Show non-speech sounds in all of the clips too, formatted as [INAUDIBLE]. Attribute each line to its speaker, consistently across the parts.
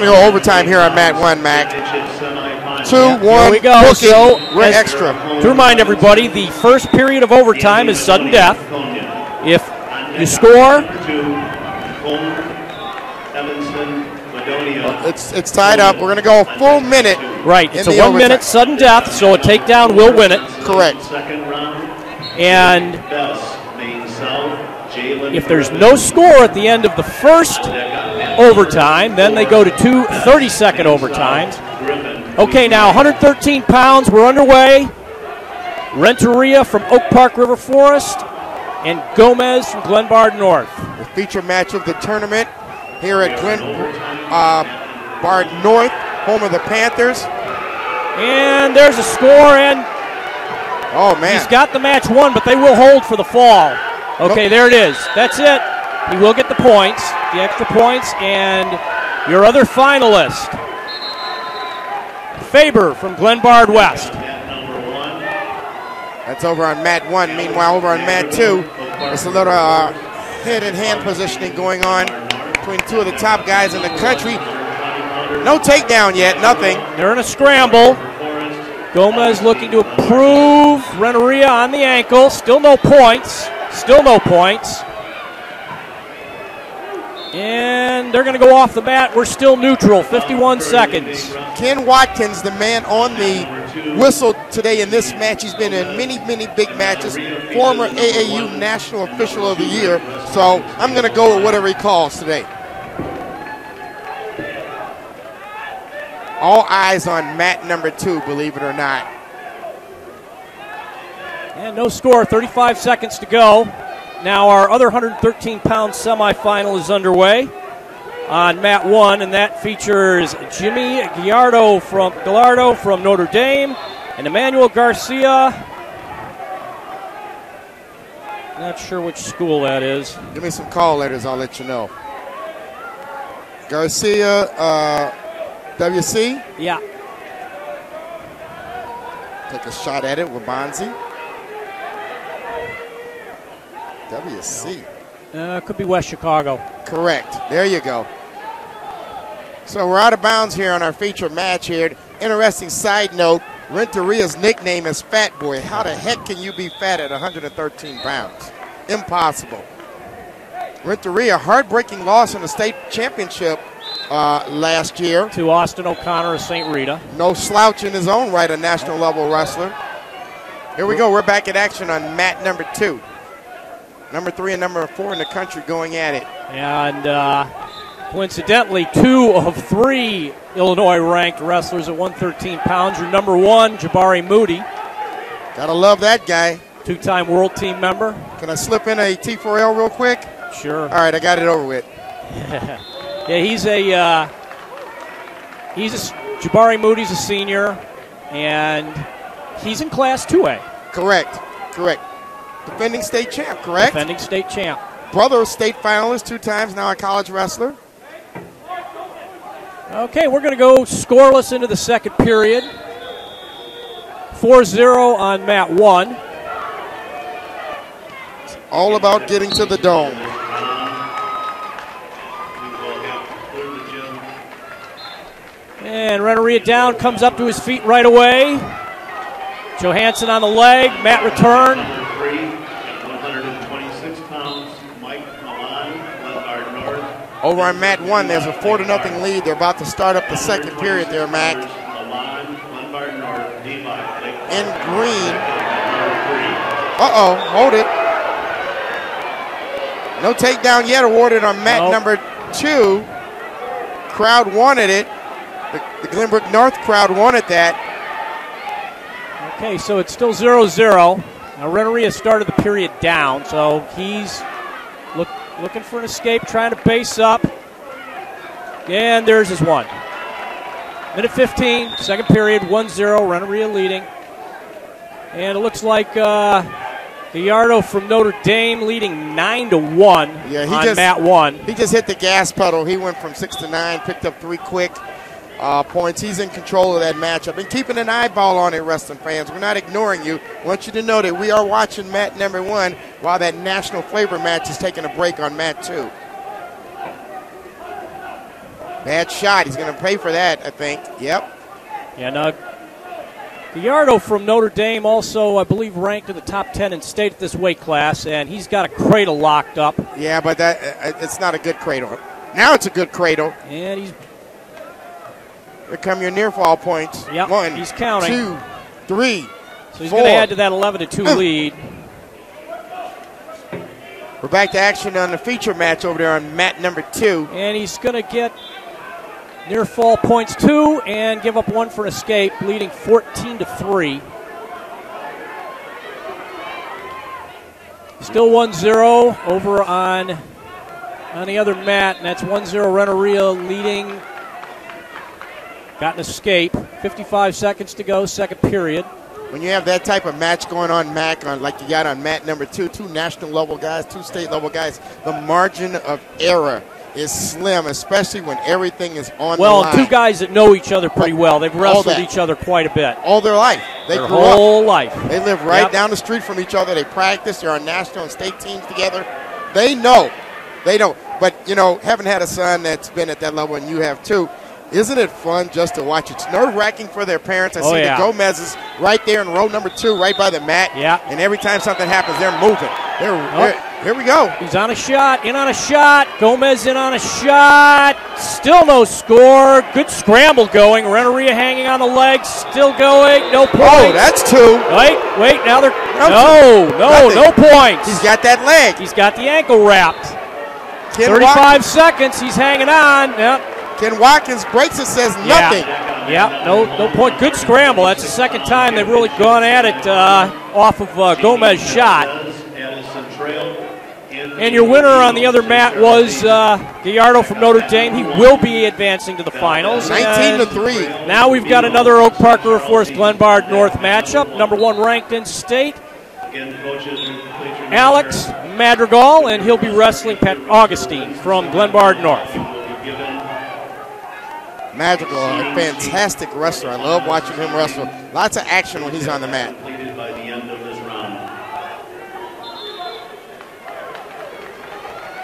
Speaker 1: going to go overtime here on mat one, Mac. Two, one,
Speaker 2: Here we go. So,
Speaker 1: we're extra.
Speaker 2: To remind everybody, the first period of overtime is sudden death. If you score,
Speaker 1: It's it's tied up. We're going to go a full minute.
Speaker 2: right, it's a one
Speaker 1: overtime.
Speaker 2: minute sudden death, so a takedown will win it.
Speaker 1: Correct.
Speaker 2: And if there's no score at the end of the first overtime, then they go to two 30 second overtimes. Okay, now 113 pounds, we're underway. Renteria from Oak Park River Forest and Gomez from Glenbard North.
Speaker 1: The feature match of the tournament here at Glenbard uh, North, home of the Panthers.
Speaker 2: And there's a score, and
Speaker 1: Oh man,
Speaker 2: he's got the match won, but they will hold for the fall. Okay, there it is. That's it. He will get the points, the extra points, and your other finalist, Faber from Glenbard West.
Speaker 1: That's over on mat one. Meanwhile, over on mat two, there's a little uh, head and hand positioning going on between two of the top guys in the country. No takedown yet, nothing.
Speaker 2: They're in a scramble. Gomez looking to improve. Renteria on the ankle. Still no points. Still no points. And they're going to go off the bat. We're still neutral. 51 seconds.
Speaker 1: Ken Watkins, the man on the whistle today in this match. He's been in many, many big matches. Former AAU National Official of the Year. So I'm going to go with whatever he calls today. All eyes on mat number two, believe it or not.
Speaker 2: And no score. 35 seconds to go. Now our other 113 pound semifinal is underway on mat one, and that features Jimmy Gallardo from Gallardo from Notre Dame and Emmanuel Garcia. Not sure which school that is.
Speaker 1: Give me some call letters, I'll let you know. Garcia, uh, WC,
Speaker 2: Yeah,
Speaker 1: take a shot at it with Bonzi. WC.
Speaker 2: uh, could be West Chicago.
Speaker 1: Correct. There you go. So we're out of bounds here on our feature match here. Interesting side note, Renteria's nickname is Fat Boy. How the heck can you be fat at 113 pounds? Impossible. Renteria, heartbreaking loss in the state championship uh, last year.
Speaker 2: To Austin O'Connor of St. Rita.
Speaker 1: No slouch in his own right, a national level wrestler. Here we go. We're back in action on mat number two. Number three and number four in the country going at it.
Speaker 2: And uh, coincidentally, two of three Illinois ranked wrestlers at 113 pounds. Your number one, Jabari Moody,
Speaker 1: Gotta love that guy.
Speaker 2: two time world team member.
Speaker 1: Can I slip in a T4L real quick?
Speaker 2: Sure.
Speaker 1: All right, I got it over with. [LAUGHS]
Speaker 2: Yeah, he's a uh, he's a s- Jabari Moody's a senior, and he's in Class 2A,
Speaker 1: Correct, correct. Defending state champ, correct?
Speaker 2: defending state champ.
Speaker 1: Brother of state finalist two times, now a college wrestler.
Speaker 2: Okay, we're going to go scoreless into the second period. 4-0 on mat one.
Speaker 1: All about getting to the dome.
Speaker 2: And Renteria down, comes up to his feet right away. Johansson on the leg, Matt return.
Speaker 3: Three, at 126 pounds, Mike Milan, Glenbard North.
Speaker 1: Over on mat one, there's a four to nothing lead. They're about to start up the second period there, Mac.
Speaker 3: Milan, Glenbard North, Levi, Lake
Speaker 1: In green. Uh-oh, hold it. No takedown yet awarded on mat
Speaker 2: Nope.
Speaker 1: number two. Crowd wanted it. The, the Glenbard North crowd wanted that.
Speaker 2: Okay, so it's still 0 0. Now, Renteria started the period down, so he's looking for an escape, trying to base up. And there's his one. Minute 15, second period, 1 0. Renteria leading. And it looks like uh, Gallardo from Notre Dame leading 9 to 1
Speaker 1: Yeah, he
Speaker 2: on
Speaker 1: just-
Speaker 2: mat 1.
Speaker 1: He just hit the gas pedal. He went from six to nine, picked up three quick uh, points. He's in control of that matchup and keeping an eyeball on it, wrestling fans. We're not ignoring you. I want you to know that we are watching mat number one while that national flavor match is taking a break on mat two. Bad shot. He's going to pay for that, I think. Yep.
Speaker 2: Yeah, now Gallardo from Notre Dame also, I believe, ranked in the top 10 in state at this weight class, and he's got a cradle locked up.
Speaker 1: Yeah, but that uh, it's not a good cradle. Now it's a good cradle.
Speaker 2: And he's
Speaker 1: Here come your near fall points.
Speaker 2: Yep,
Speaker 1: One,
Speaker 2: he's counting.
Speaker 1: two, three.
Speaker 2: so he's going to add to that 11 to 2 lead.
Speaker 1: We're back to action on the feature match over there on mat number two.
Speaker 2: And he's going to get near fall points two and give up one for an escape, leading 14 to 3. Still 1 0 over on on the other mat, and that's 1 0 Renteria leading. Got an escape. 55 seconds to go, second period.
Speaker 1: When you have that type of match going on, Mac, on like you got on mat number two, two national level guys, two state level guys, the margin of error is slim, especially when everything is on
Speaker 2: Well,
Speaker 1: the
Speaker 2: and
Speaker 1: line.
Speaker 2: two guys that know each other pretty well. They've wrestled each other quite a bit.
Speaker 1: all their life. They
Speaker 2: Their
Speaker 1: grew up
Speaker 2: whole life.
Speaker 1: They live right
Speaker 2: Yep.
Speaker 1: down the street from each other. They practice. They're on national and state teams together. They know. They know. But, you know, having had a son that's been at that level and you have too, isn't it fun just to watch? It's nerve wracking for their parents. I
Speaker 2: Oh,
Speaker 1: see
Speaker 2: yeah.
Speaker 1: the Gomez's right there in row number two, right by the mat.
Speaker 2: Yeah.
Speaker 1: And every time something happens, they're moving. They're,
Speaker 2: Oh.
Speaker 1: here we go.
Speaker 2: He's on a shot, in on a shot. Gomez in on a shot. Still no score. Good scramble going. Renteria hanging on the legs. Still going. No oh, points.
Speaker 1: Oh, that's two.
Speaker 2: Wait, wait. Now they're.
Speaker 1: No,
Speaker 2: No, no, no points.
Speaker 1: He's got that leg.
Speaker 2: He's got the ankle wrapped.
Speaker 1: Ken
Speaker 2: 35
Speaker 1: Watkins,
Speaker 2: seconds. He's hanging on. Yep.
Speaker 1: Ken Watkins breaks it, says nothing.
Speaker 2: Yeah. Yep. No, no point. Good scramble. That's the second time they've really gone at it uh, off of uh, Gomez's shot. And your winner on the other mat was uh, Gallardo from Notre Dame. He will be advancing to the finals.
Speaker 1: 19 to 3.
Speaker 2: Now we've got another Oak Park River Forest Glenbard North matchup. Number one ranked in state,
Speaker 3: Again, coaches, please remember,
Speaker 2: Alex Madrigal, and he'll be wrestling Pat Augustine from Glenbard North.
Speaker 3: Will be given
Speaker 1: Madrigal, a fantastic wrestler. I love watching him wrestle. Lots of action when he's on the mat.
Speaker 3: completed by the end of this round.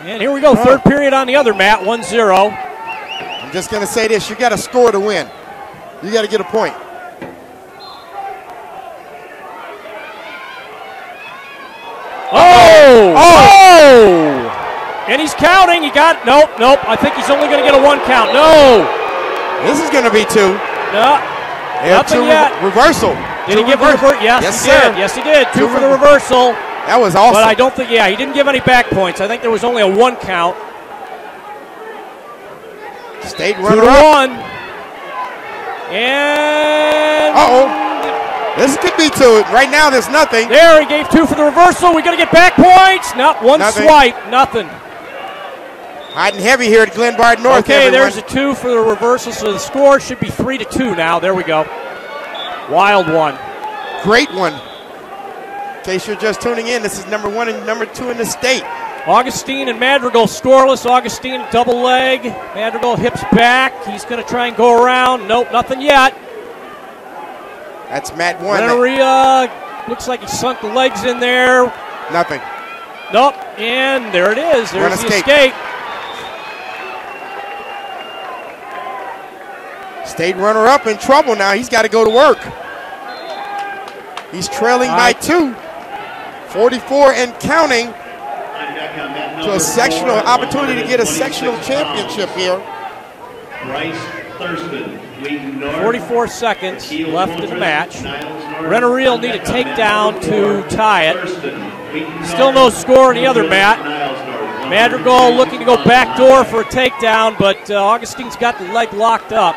Speaker 2: And here we go, third period on the other mat, 1 0.
Speaker 1: I'm just going to say this you got to score to win. You got to get a point.
Speaker 2: Oh! oh! Oh! And he's counting. He got, nope, nope. I think he's only going to get a one count. No!
Speaker 1: This is going to be two.
Speaker 2: No.
Speaker 1: Yeah,
Speaker 2: Nothing
Speaker 1: two
Speaker 2: yet.
Speaker 1: reversal.
Speaker 2: Did
Speaker 1: Two
Speaker 2: he give the
Speaker 1: reverse-
Speaker 2: reversal? Yes,
Speaker 1: yes,
Speaker 2: he
Speaker 1: sir.
Speaker 2: did. Yes, he did. Two
Speaker 1: Two
Speaker 2: for the reversal.
Speaker 1: That was awesome.
Speaker 2: But I don't think, yeah, he didn't give any back points. I think there was only a one count.
Speaker 1: State
Speaker 2: Two
Speaker 1: runner
Speaker 2: to
Speaker 1: up.
Speaker 2: one. And
Speaker 1: Uh oh. This could be two. Right now, there's nothing.
Speaker 2: there he gave two for the reversal. We got to get back points. Not one
Speaker 1: Nothing.
Speaker 2: swipe. Nothing.
Speaker 1: Hiding heavy here at Glenbard North.
Speaker 2: Okay,
Speaker 1: everyone.
Speaker 2: there's a two for the reversal, so the score should be three to two now. There we go. Wild one.
Speaker 1: great one. In case you're just tuning in, this is number one and number two in the state.
Speaker 2: Augustine and Madrigal scoreless. Augustine double leg. Madrigal hips back. He's going to try and go around. Nope, nothing yet.
Speaker 1: That's mat one.
Speaker 2: Renteria looks like he sunk the legs in there.
Speaker 1: Nothing.
Speaker 2: Nope, and there it is. There's the
Speaker 1: escape.
Speaker 2: escape.
Speaker 1: State runner up in trouble now. He's got to go to work. He's trailing by two. 44 and counting
Speaker 3: I'm back on that
Speaker 1: to a sectional opportunity to get a sectional championship here.
Speaker 3: Bryce Thurston,
Speaker 2: 44 seconds left in the match.
Speaker 3: Niles North.
Speaker 2: Renteria will need a
Speaker 3: Back on mat
Speaker 2: takedown to tie it. Still no score in the other
Speaker 3: Woodruff,
Speaker 2: mat. Madrigal looking to go
Speaker 3: 160
Speaker 2: back
Speaker 3: pounds.
Speaker 2: door for a takedown, but uh, Augustine's got the leg locked up.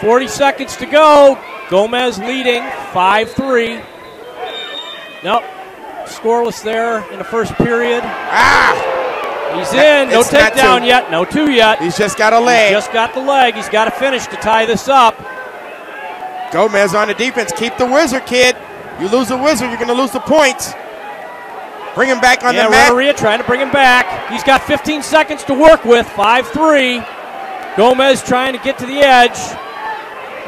Speaker 2: Forty seconds to go. Gomez leading five three. Nope, scoreless there in the first period.
Speaker 1: Ah!
Speaker 2: He's in. No
Speaker 1: It's
Speaker 2: takedown yet. No two yet.
Speaker 1: He's just got a
Speaker 2: He's
Speaker 1: leg.
Speaker 2: just got the leg. He's got to finish to tie this up.
Speaker 1: Gomez on the defense. Keep the wizard, kid. You lose the wizard, you're going to lose the points. Bring him back on
Speaker 2: yeah,
Speaker 1: the mat.
Speaker 2: Renteria trying to bring him back. He's got 15 seconds to work with. 5-3. Gomez trying to get to the edge.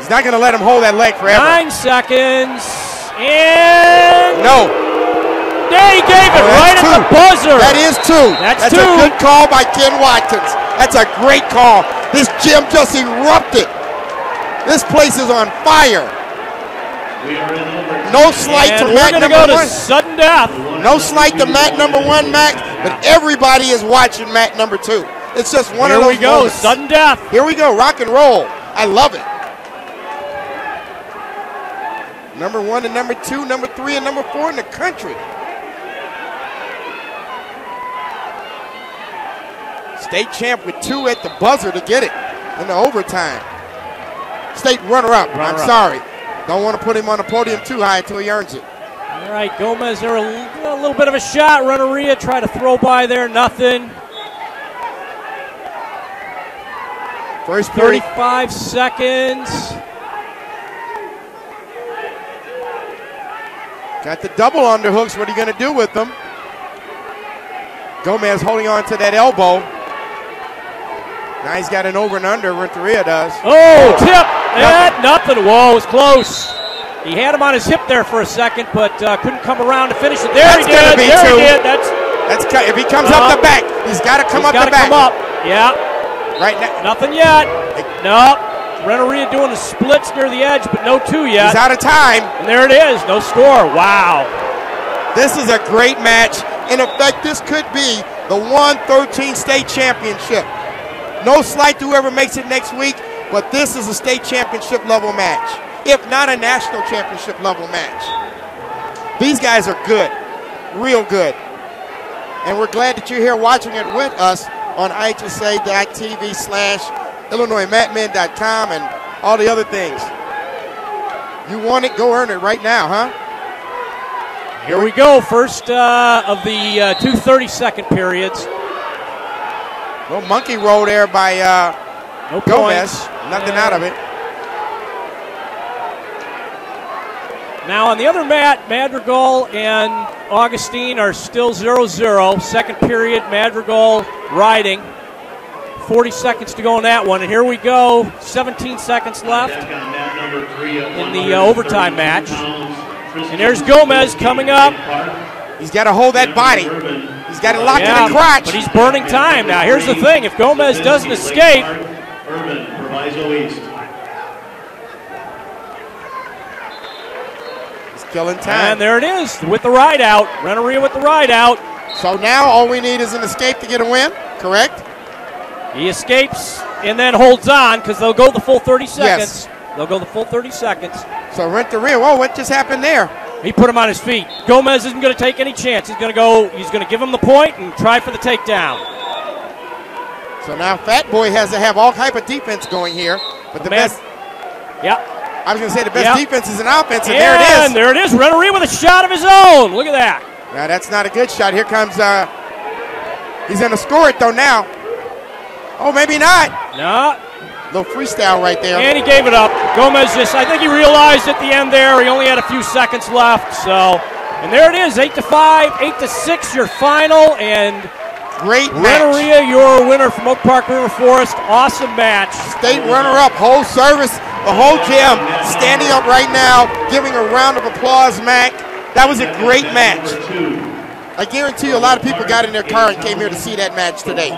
Speaker 1: He's not going to let him hold that leg forever.
Speaker 2: Nine seconds. And
Speaker 1: No.
Speaker 2: Yeah, he gave it
Speaker 1: Oh,
Speaker 2: right
Speaker 1: that's
Speaker 2: at the
Speaker 1: two.
Speaker 2: buzzer.
Speaker 1: That is two.
Speaker 2: That's
Speaker 1: a
Speaker 2: two.
Speaker 1: good call by Ken Watkins. That's a great call. This gym just erupted. This place is on fire.
Speaker 3: We are in overtime.
Speaker 1: No slight
Speaker 2: and
Speaker 1: to Mac number
Speaker 2: go to
Speaker 1: one.
Speaker 2: sudden death.
Speaker 1: No slight to Mac number one, Mac, but everybody is watching Mac number two. It's just one
Speaker 2: Here
Speaker 1: of those Here
Speaker 2: we go,
Speaker 1: moments.
Speaker 2: sudden death.
Speaker 1: Here we go, rock and roll. I love it. Number one and number two, number three and number four in the country. State champ with two at the buzzer to get it in the overtime. State runner up. I'm
Speaker 2: Runner-up.
Speaker 1: sorry. Don't want to put him on the podium too high until he earns it.
Speaker 2: All right, Gomez there, a, little bit of a shot. Renteria tried to throw by there, nothing.
Speaker 1: First period.
Speaker 2: 35 seconds.
Speaker 1: Got the double underhooks. What are you going to do with them? Gomez holding on to that elbow. Now he's got an over and under. Renteria does.
Speaker 2: Oh, tip. Eh, nothing. Whoa, it was close. He had him on his hip there for a second, but uh, couldn't come around to finish it. There
Speaker 1: That's
Speaker 2: he
Speaker 1: gonna
Speaker 2: did.
Speaker 1: be
Speaker 2: there
Speaker 1: two.
Speaker 2: he did. That's
Speaker 1: That's if he comes
Speaker 2: Uh,
Speaker 1: up the back, he's got to come up
Speaker 2: got
Speaker 1: the
Speaker 2: to
Speaker 1: back.
Speaker 2: come up. Yeah,
Speaker 1: Right now,
Speaker 2: nothing yet. No. Renteria doing the splits near the edge, but no two yet.
Speaker 1: he's out of time.
Speaker 2: And there it is. No score. Wow.
Speaker 1: This is a great match. In effect, this could be the 113 state championship. No slight to whoever makes it next week, but this is a state championship level match, if not a national championship level match. These guys are good, real good. And we're glad that you're here watching it with us on IHSA.tv slash IllinoisMatmen.com and all the other things. You want it, go earn it right now, huh?
Speaker 2: Here we go. First uh, of the uh, two 30 second periods.
Speaker 1: Little monkey roll there by uh,
Speaker 2: No
Speaker 1: Gomez.
Speaker 2: points.
Speaker 1: Nothing out of it.
Speaker 2: Now on the other mat, Madrigal and Augustine are still 0-0. Second period, Madrigal riding. 40 seconds to go in that one. And here we go. 17 seconds left.
Speaker 3: Back on mat number three at
Speaker 2: in the, uh, overtime match. And there's Gomez coming up.
Speaker 1: He's got to hold that body. He's got it locked
Speaker 2: Yeah,
Speaker 1: in the crotch.
Speaker 2: but he's burning time. Now here's the thing. If Gomez doesn't escape,
Speaker 3: Urban, Proviso East.
Speaker 1: He's killing time.
Speaker 2: and there it is with the ride out. Renteria with the ride out.
Speaker 1: so now all we need is an escape to get a win, correct?
Speaker 2: He escapes and then holds on because they'll go the full 30 seconds. Yes. They'll go the full 30 seconds.
Speaker 1: So Renteria. Whoa, what just happened there?
Speaker 2: He put him on his feet. Gomez isn't going to take any chance. He's going to go. He's going to give him the point and try for the takedown.
Speaker 1: So now Fat Boy has to have all type of defense going here. But the
Speaker 2: Man-
Speaker 1: best,
Speaker 2: Yeah.
Speaker 1: I was going to say the best
Speaker 2: Yep.
Speaker 1: defense is an offense, and
Speaker 2: and
Speaker 1: there it is.
Speaker 2: there it is. Renteria with a shot of his own. Look at that.
Speaker 1: Now that's not a good shot. Here comes, uh, he's going to score it though now. Oh, maybe not.
Speaker 2: No.
Speaker 1: Little freestyle right there.
Speaker 2: And he gave it up. Gomez just, I think he realized at the end there, he only had a few seconds left. So, and there it is, 8 to 5, 8 to 6, your final. And
Speaker 1: Great match.
Speaker 2: Renteria, your winner from Oak Park River Forest. Awesome match.
Speaker 1: State runner-up, whole service, the whole gym standing up right now, giving a round of applause, Mac. That was a great match. I guarantee you a lot of people got in their car and came here to see that match today.